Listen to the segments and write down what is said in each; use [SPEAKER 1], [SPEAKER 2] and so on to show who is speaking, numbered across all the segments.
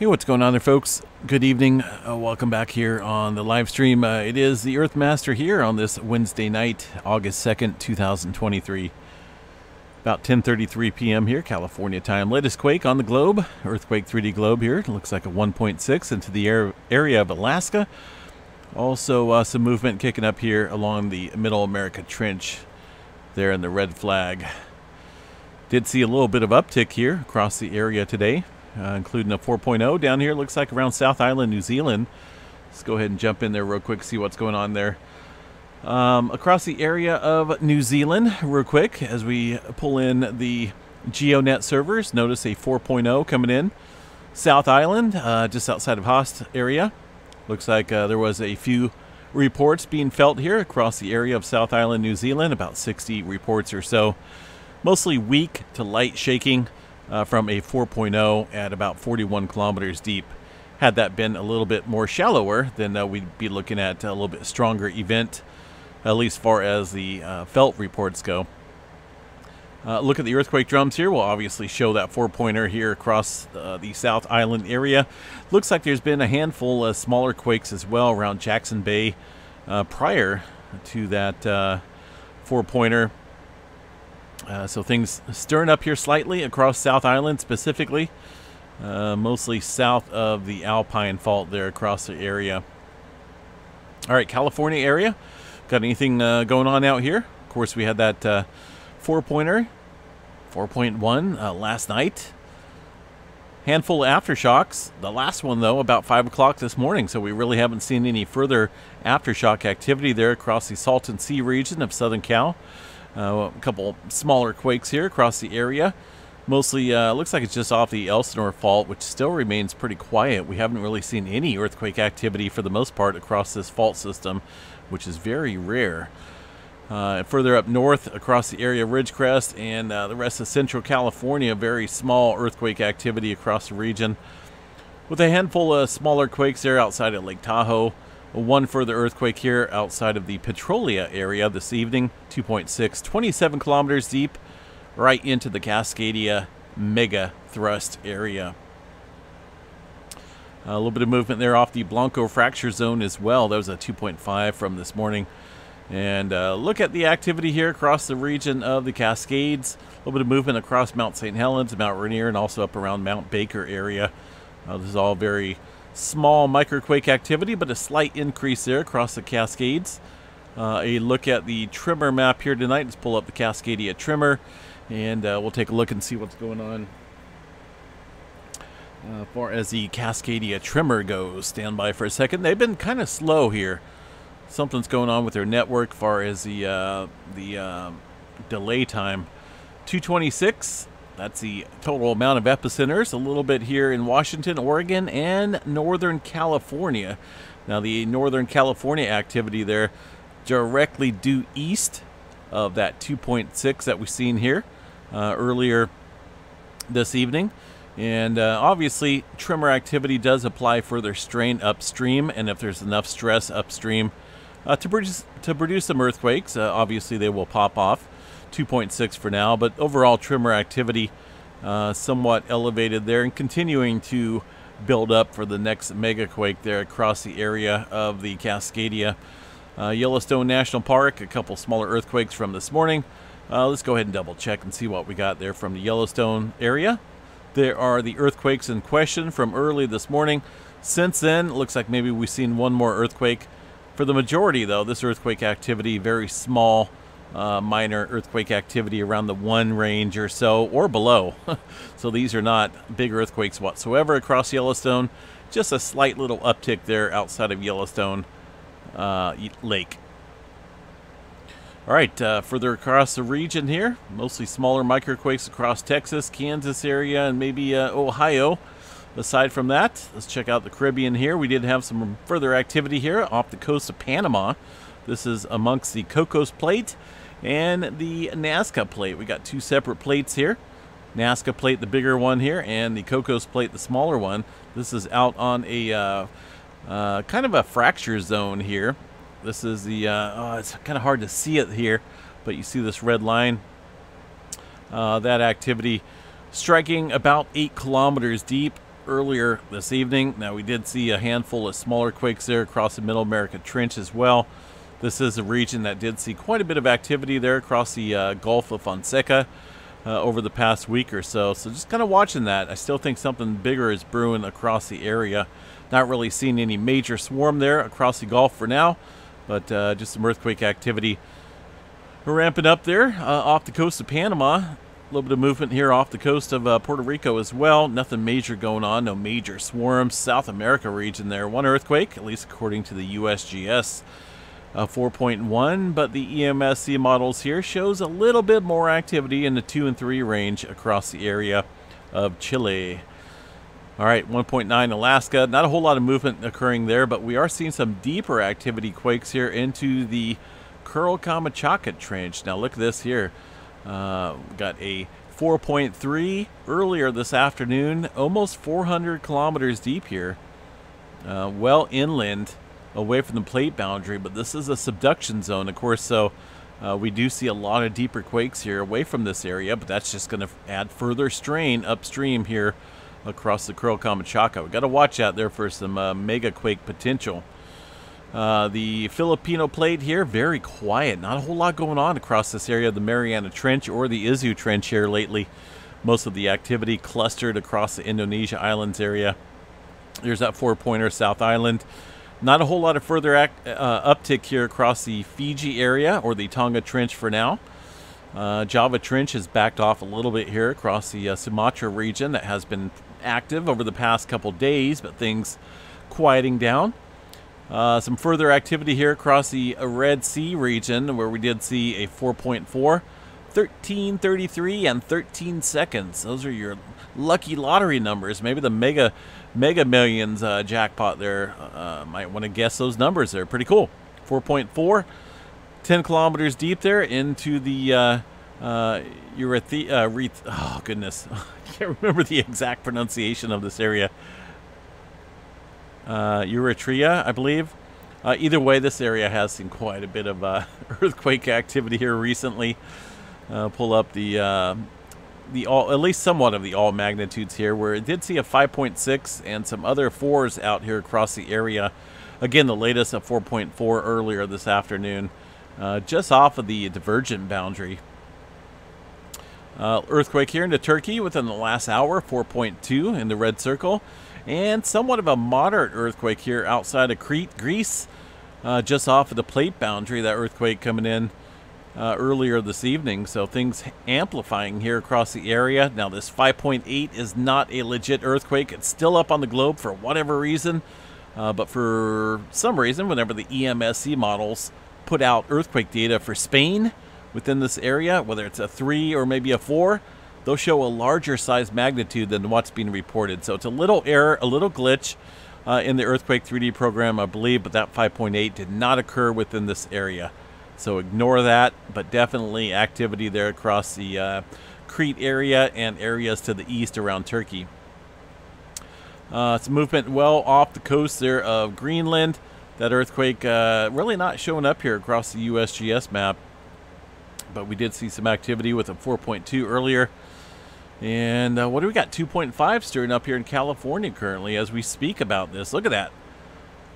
[SPEAKER 1] Hey, what's going on there, folks? Good evening. Uh, welcome back here on the live stream. Uh, it is the Earthmaster here on this Wednesday night, August 2nd, 2023. About 10:33 p.m. here, California time. Latest quake on the globe, earthquake 3D globe here. It looks like a 1.6 into the air, area of Alaska. Also, uh, some movement kicking up here along the Middle America Trench, there in the red flag. Did see a little bit of uptick here across the area today uh, including a 4.0 down here. Looks like around South Island, New Zealand. Let's go ahead and jump in there real quick, see what's going on there. Um, across the area of New Zealand, real quick, as we pull in the GeoNet servers, notice a 4.0 coming in. South Island, uh, just outside of Haast area. Looks like uh, there was a few reports being felt here across the area of South Island, New Zealand, about 60 reports or so. Mostly weak to light shaking uh, from a 4.0 at about 41 kilometers deep. Had that been a little bit more shallower, then uh, we'd be looking at a little bit stronger event, at least far as the uh, felt reports go. Uh, look at the earthquake drums here. We'll obviously show that four pointer here across uh, the South Island area. Looks like there's been a handful of smaller quakes as well around Jackson Bay uh, prior to that four pointer. Uh, so things stirring up here slightly across South Island specifically, uh, mostly south of the Alpine Fault there across the area. All right, California area. Got anything uh, going on out here? Of course, we had that uh, four-pointer, 4.1 uh, last night. Handful of aftershocks. The last one, though, about 5 o'clock this morning, so we really haven't seen any further aftershock activity there across the Salton Sea region of Southern Cal. Uh, a couple smaller quakes here across the area. Mostly uh, looks like it's just off the Elsinore Fault, which still remains pretty quiet. We haven't really seen any earthquake activity for the most part across this fault system, which is very rare. Uh, further up north, across the area of Ridgecrest and uh, the rest of Central California, very small earthquake activity across the region. With a handful of smaller quakes there outside of Lake Tahoe. One further earthquake here outside of the Petrolia area this evening, 2.6, 27 kilometers deep, right into the Cascadia mega thrust area. A little bit of movement there off the Blanco fracture zone as well. That was a 2.5 from this morning. And uh, look at the activity here across the region of the Cascades. A little bit of movement across Mount St. Helens, Mount Rainier, and also up around Mount Baker area. Uh, this is all very small microquake activity, but a slight increase there across the Cascades. Uh, a look at the tremor map here tonight. Let's pull up the Cascadia tremor, and uh, we'll take a look and see what's going on. Uh, far as the Cascadia tremor goes, stand by for a second. They've been kind of slow here. Something's going on with their network, as far as the uh, the uh, delay time. 226 that's the total amount of epicenters, a little bit here in Washington, Oregon, and Northern California. Now, the Northern California activity there directly due east of that 2.6 that we've seen here uh, earlier this evening. And uh, obviously, tremor activity does apply further strain upstream, and if there's enough stress upstream uh, to produce to produce some earthquakes, uh, obviously they will pop off. 2.6 for now, but overall tremor activity uh, somewhat elevated there and continuing to build up for the next mega quake there across the area of the Cascadia. Uh, Yellowstone National Park, a couple smaller earthquakes from this morning. Uh, let's go ahead and double check and see what we got there from the Yellowstone area. There are the earthquakes in question from early this morning. Since then, it looks like maybe we've seen one more earthquake. For the majority, though, this earthquake activity very small uh, minor earthquake activity around the one range or so or below. so these are not big earthquakes whatsoever across Yellowstone. Just a slight little uptick there outside of Yellowstone uh, Lake. All right, uh, further across the region here, mostly smaller microquakes across Texas, Kansas area, and maybe uh, Ohio. Aside from that, let's check out the Caribbean here. We did have some further activity here off the coast of Panama. This is amongst the Cocos Plate and the Nazca plate. We got two separate plates here. Nazca plate, the bigger one here, and the Cocos plate, the smaller one. This is out on a uh, uh, kind of a fracture zone here. This is the, uh, oh, it's kind of hard to see it here, but you see this red line. Uh, that activity striking about eight kilometers deep earlier this evening. Now, we did see a handful of smaller quakes there across the Middle America Trench as well. This is a region that did see quite a bit of activity there across the uh, Gulf of Fonseca uh, over the past week or so. So just kind of watching that. I still think something bigger is brewing across the area. Not really seeing any major swarm there across the Gulf for now, but uh, just some earthquake activity ramping up there uh, off the coast of Panama. A little bit of movement here off the coast of uh, Puerto Rico as well. Nothing major going on, no major swarms. South America region there. One earthquake, at least according to the USGS. Uh, 4.1, but the EMSC models here shows a little bit more activity in the 2 and 3 range across the area of Chile. All right, 1.9 Alaska. Not a whole lot of movement occurring there, but we are seeing some deeper activity quakes here into the Kuril Kamchatka Trench. Now look at this here. Uh, got a 4.3 earlier this afternoon, almost 400 kilometers deep here. Uh, well inland away from the plate boundary, but this is a subduction zone, of course, so uh, we do see a lot of deeper quakes here away from this area, but that's just going to add further strain upstream here across the Kuril Kamchatka. we got to watch out there for some uh, mega quake potential. Uh, the Filipino plate here, very quiet. Not a whole lot going on across this area of the Mariana Trench or the Izu Trench here lately. Most of the activity clustered across the Indonesia Islands area. There's that four-pointer South Island. Not a whole lot of further act, uh, uptick here across the Fiji area or the Tonga Trench for now. Uh, Java Trench has backed off a little bit here across the uh, Sumatra region that has been active over the past couple days, but things quieting down. Uh, some further activity here across the Red Sea region where we did see a 4.4, 1333 and 13 seconds. Those are your lucky lottery numbers. Maybe the mega mega millions uh, jackpot there. Uh, might want to guess those numbers. They're pretty cool. 4.4, 10 kilometers deep there into the uh, uh, Eurythe- uh, Reth- oh goodness, I can't remember the exact pronunciation of this area. Uh, Eritrea, I believe. Uh, either way, this area has seen quite a bit of uh, earthquake activity here recently. Uh, pull up the uh, the all, at least somewhat of the all magnitudes here, where it did see a 5.6 and some other fours out here across the area. Again, the latest at 4.4 earlier this afternoon, uh, just off of the divergent boundary. Uh, earthquake here into Turkey within the last hour, 4.2 in the red circle. And somewhat of a moderate earthquake here outside of Crete, Greece, uh, just off of the plate boundary. That earthquake coming in uh, earlier this evening. So things amplifying here across the area. Now, this 5.8 is not a legit earthquake. It's still up on the globe for whatever reason. Uh, but for some reason, whenever the EMSC models put out earthquake data for Spain within this area, whether it's a 3 or maybe a 4, they'll show a larger size magnitude than what's being reported. So it's a little error, a little glitch uh, in the Earthquake 3D program, I believe, but that 5.8 did not occur within this area. So ignore that, but definitely activity there across the uh, Crete area and areas to the east around Turkey. Uh, it's movement well off the coast there of Greenland. That earthquake uh, really not showing up here across the USGS map. But we did see some activity with a 4.2 earlier. And uh, what do we got? 2.5 stirring up here in California currently as we speak about this. Look at that.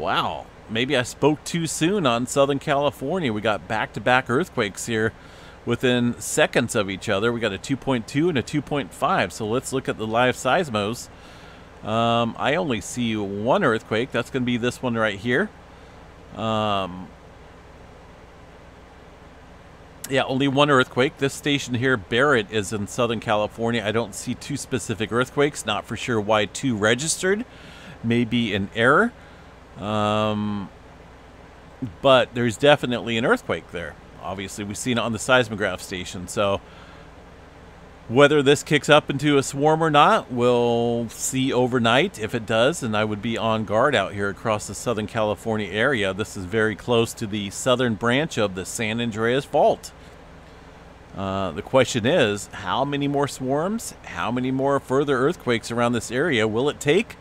[SPEAKER 1] Wow maybe I spoke too soon on Southern California. We got back to back earthquakes here within seconds of each other. We got a 2.2 and a 2.5. So let's look at the live seismos. Um, I only see one earthquake. That's going to be this one right here. Um, yeah, only one earthquake. This station here, Barrett, is in Southern California. I don't see two specific earthquakes. Not for sure why two registered. Maybe an error. Um, but there's definitely an earthquake there. Obviously, we've seen it on the seismograph station. So whether this kicks up into a swarm or not, we'll see overnight. If it does, and I would be on guard out here across the Southern California area. This is very close to the southern branch of the San Andreas Fault. Uh, the question is, how many more swarms, how many more further earthquakes around this area will it take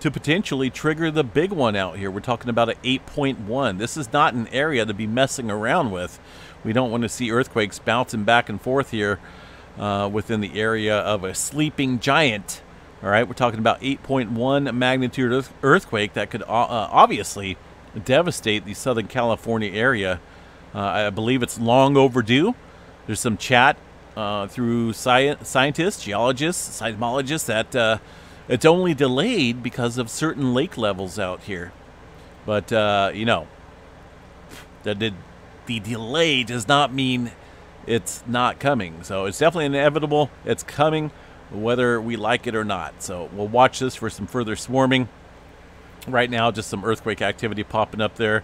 [SPEAKER 1] to potentially trigger the big one out here. We're talking about an 8.1. This is not an area to be messing around with. We don't want to see earthquakes bouncing back and forth here uh, within the area of a sleeping giant All right, we're talking about 8.1 magnitude earthquake that could uh, obviously devastate the Southern California area. Uh, I believe it's long overdue. There's some chat uh, through sci- scientists, geologists, seismologists that uh, it's only delayed because of certain lake levels out here. But, uh, you know, the, the, the delay does not mean it's not coming. So it's definitely inevitable. It's coming whether we like it or not. So we'll watch this for some further swarming. Right now, just some earthquake activity popping up there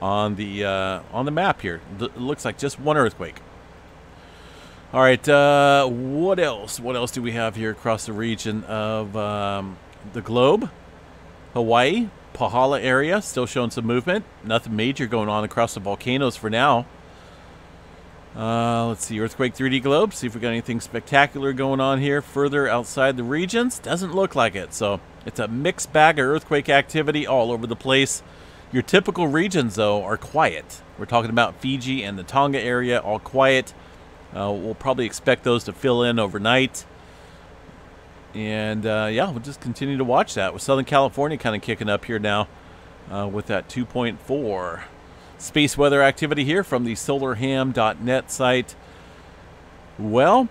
[SPEAKER 1] on the uh, on the map here. It looks like just one earthquake. All right, uh, what else? What else do we have here across the region of um, the globe? Hawaii, Pahala area, still showing some movement. Nothing major going on across the volcanoes for now. Uh, let's see, Earthquake 3D Globe, see if we got anything spectacular going on here further outside the regions. Doesn't look like it, so it's a mixed bag of earthquake activity all over the place. Your typical regions, though, are quiet. We're talking about Fiji and the Tonga area, all quiet. Uh, we'll probably expect those to fill in overnight. And uh, yeah, we'll just continue to watch that with Southern California kind of kicking up here now uh, with that 2.4. Space weather activity here from the solarham.net site. Well,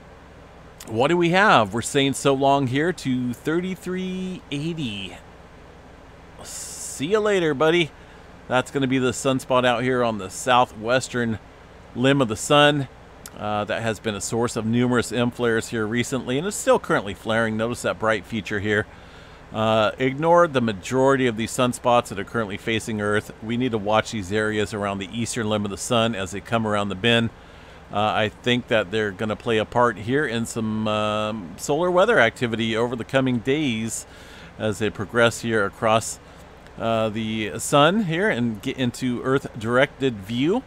[SPEAKER 1] what do we have? We're saying so long here to 3380. See you later, buddy. That's going to be the sunspot out here on the southwestern limb of the sun. Uh, that has been a source of numerous M flares here recently, and it's still currently flaring. Notice that bright feature here. Uh, ignore the majority of these sunspots that are currently facing Earth. We need to watch these areas around the eastern limb of the sun as they come around the bend. Uh, I think that they're going to play a part here in some um, solar weather activity over the coming days as they progress here across uh, the sun here and get into Earth directed view.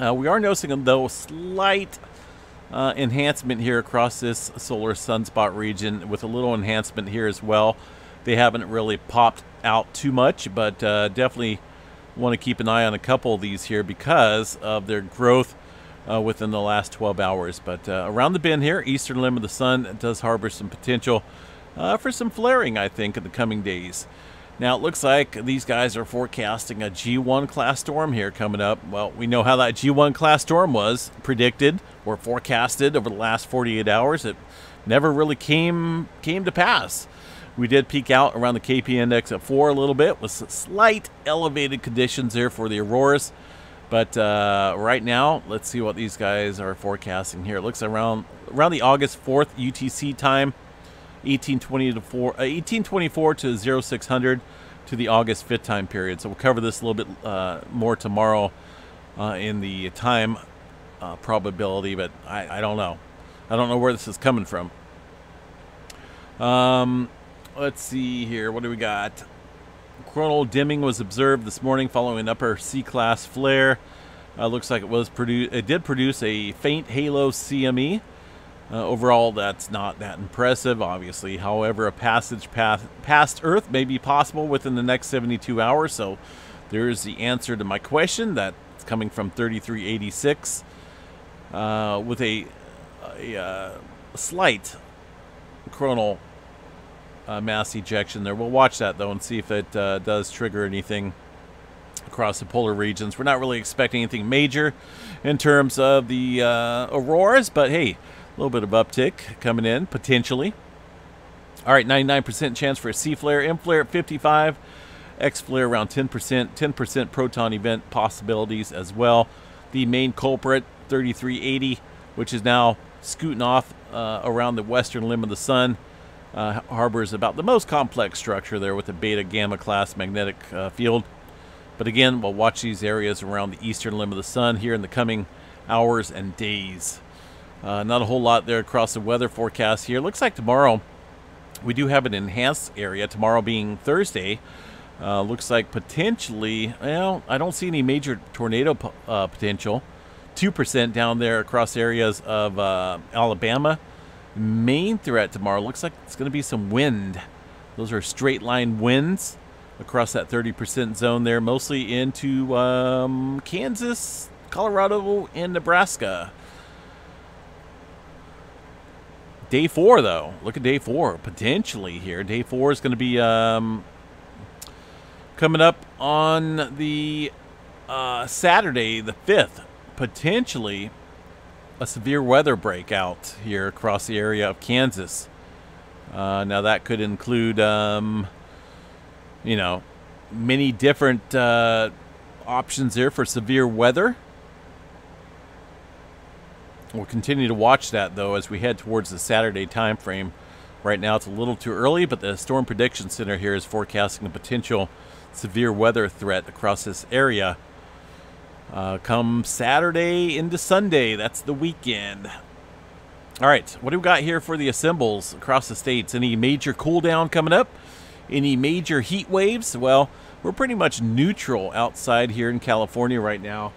[SPEAKER 1] Uh, we are noticing, a though, slight uh, enhancement here across this solar sunspot region with a little enhancement here as well. They haven't really popped out too much, but uh, definitely want to keep an eye on a couple of these here because of their growth uh, within the last 12 hours. But uh, around the bend here, eastern limb of the sun does harbor some potential uh, for some flaring, I think, in the coming days. Now, it looks like these guys are forecasting a G1 class storm here coming up. Well, we know how that G1 class storm was predicted or forecasted over the last 48 hours. It never really came came to pass. We did peak out around the KP index at 4 a little bit with slight elevated conditions there for the auroras. But uh, right now, let's see what these guys are forecasting here. It looks around around the August 4th UTC time. 1820 to 4, uh, 1824 to 0600 to the August 5th time period. So we'll cover this a little bit uh, more tomorrow uh, in the time uh, probability, but I, I, don't know. I don't know where this is coming from. Um, let's see here. What do we got? Coronal dimming was observed this morning following an upper C-class flare. Uh, looks like it was produced. It did produce a faint halo CME. Uh, overall, that's not that impressive, obviously. However, a passage path past Earth may be possible within the next 72 hours. So there's the answer to my question. That's coming from 3386 uh, with a, a, uh, slight coronal uh, mass ejection there. We'll watch that, though, and see if it uh, does trigger anything across the polar regions. We're not really expecting anything major in terms of the uh, auroras, but hey, a little bit of uptick coming in, potentially. All right, 99% chance for a C flare, M flare at 55, X flare around 10%, 10% proton event possibilities as well. The main culprit, 3380, which is now scooting off uh, around the western limb of the sun, uh, harbors about the most complex structure there with a beta gamma class magnetic uh, field. But again, we'll watch these areas around the eastern limb of the sun here in the coming hours and days. Uh, not a whole lot there across the weather forecast here. Looks like tomorrow we do have an enhanced area, tomorrow being Thursday. Uh, looks like potentially, well, I don't see any major tornado uh, potential. 2% down there across areas of uh, Alabama. Main threat tomorrow looks like it's going to be some wind. Those are straight line winds across that 30% zone there, mostly into um, Kansas, Colorado, and Nebraska. Day four, though. Look at day four, potentially here. Day four is going to be um, coming up on the uh, Saturday, the 5th. Potentially a severe weather breakout here across the area of Kansas. Uh, now, that could include, um, you know, many different uh, options here for severe weather. We'll continue to watch that though as we head towards the Saturday time frame. Right now it's a little too early, but the Storm Prediction Center here is forecasting a potential severe weather threat across this area. Uh, come Saturday into Sunday, that's the weekend. All right, what do we got here for the assembles across the states? Any major cool down coming up? Any major heat waves? Well, we're pretty much neutral outside here in California right now.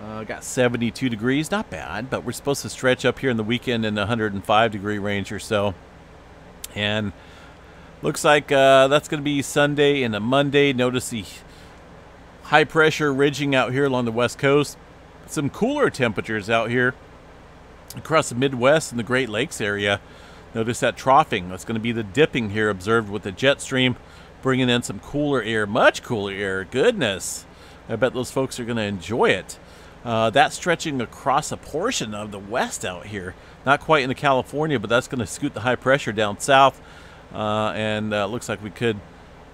[SPEAKER 1] Uh, got 72 degrees, not bad, but we're supposed to stretch up here in the weekend in the 105 degree range or so. And looks like uh, that's going to be Sunday and a Monday. Notice the high pressure ridging out here along the west coast. Some cooler temperatures out here across the Midwest and the Great Lakes area. Notice that troughing. That's going to be the dipping here observed with the jet stream, bringing in some cooler air, much cooler air. Goodness. I bet those folks are going to enjoy it. Uh, that's stretching across a portion of the west out here. Not quite into California, but that's going to scoot the high pressure down south. Uh, and uh, looks like we could,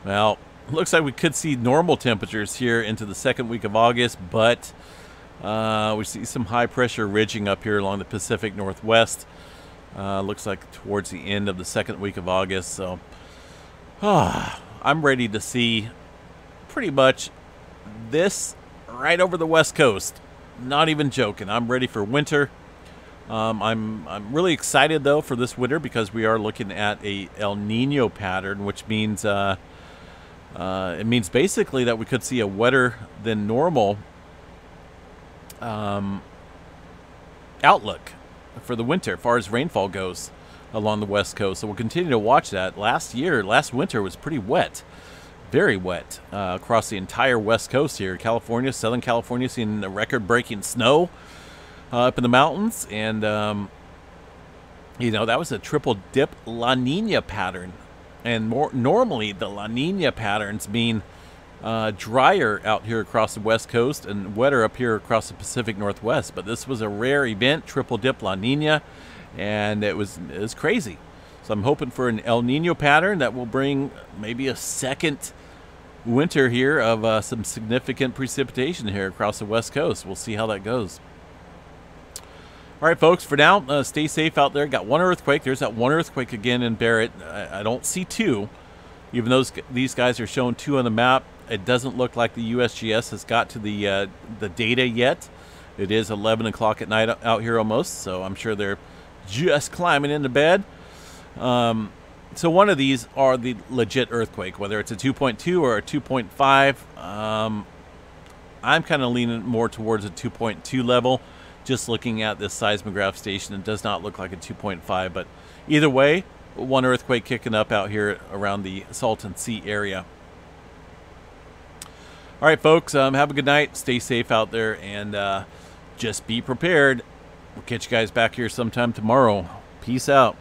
[SPEAKER 1] well, looks like we could see normal temperatures here into the second week of August, but uh, we see some high pressure ridging up here along the Pacific Northwest. Uh, looks like towards the end of the second week of August. So I'm ready to see pretty much this right over the west coast. Not even joking. I'm ready for winter. Um, I'm I'm really excited though for this winter because we are looking at a El Nino pattern, which means uh, uh, it means basically that we could see a wetter than normal um, outlook for the winter, as far as rainfall goes along the west coast. So we'll continue to watch that. Last year, last winter was pretty wet very wet uh, across the entire west coast here. California, Southern California, seeing the record breaking snow uh, up in the mountains. And, um, you know, that was a triple dip La Nina pattern. And more normally, the La Nina patterns mean uh, drier out here across the west coast and wetter up here across the Pacific Northwest. But this was a rare event, triple dip La Nina, and it was, it was crazy. So I'm hoping for an El Nino pattern that will bring maybe a second winter here of uh, some significant precipitation here across the west coast. We'll see how that goes. All right, folks, for now, uh, stay safe out there. Got one earthquake. There's that one earthquake again in Barrett. I, I don't see two. Even though these guys are showing two on the map, it doesn't look like the USGS has got to the uh, the data yet. It is 11 o'clock at night out here almost, so I'm sure they're just climbing into bed. Um, so one of these are the legit earthquake, whether it's a 2.2 or a 2.5. Um, I'm kind of leaning more towards a 2.2 level. Just looking at this seismograph station, it does not look like a 2.5. But either way, one earthquake kicking up out here around the Salton Sea area. All right, folks, um, have a good night. Stay safe out there and uh, just be prepared. We'll catch you guys back here sometime tomorrow. Peace out.